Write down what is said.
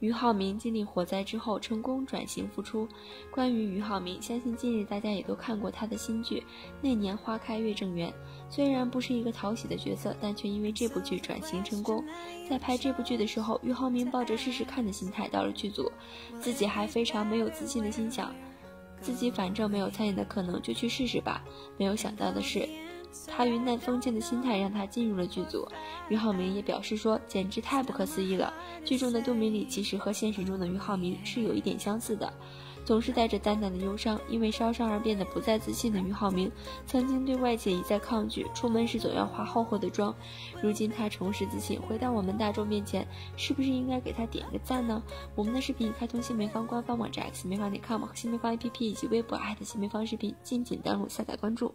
俞灏明经历火灾之后成功转型复出。关于俞灏明，相信近日大家也都看过他的新剧《那年花开月正圆》。虽然不是一个讨喜的角色，但却因为这部剧转型成功。在拍这部剧的时候，俞灏明抱着试试看的心态到了剧组，自己还非常没有自信的心想，自己反正没有参演的可能，就去试试吧。没有想到的是。他云淡风轻的心态让他进入了剧组，俞灏明也表示说：“简直太不可思议了！剧中的杜明礼其实和现实中的俞灏明是有一点相似的，总是带着淡淡的忧伤，因为烧伤而变得不再自信的俞灏明，曾经对外界一再抗拒，出门时总要化厚厚的妆。如今他重拾自信，回到我们大众面前，是不是应该给他点个赞呢？我们的视频开通新梅方官方网站 x 梅芳点 com 新梅芳 APP 以及微博新梅方视频，敬请登录下载关注。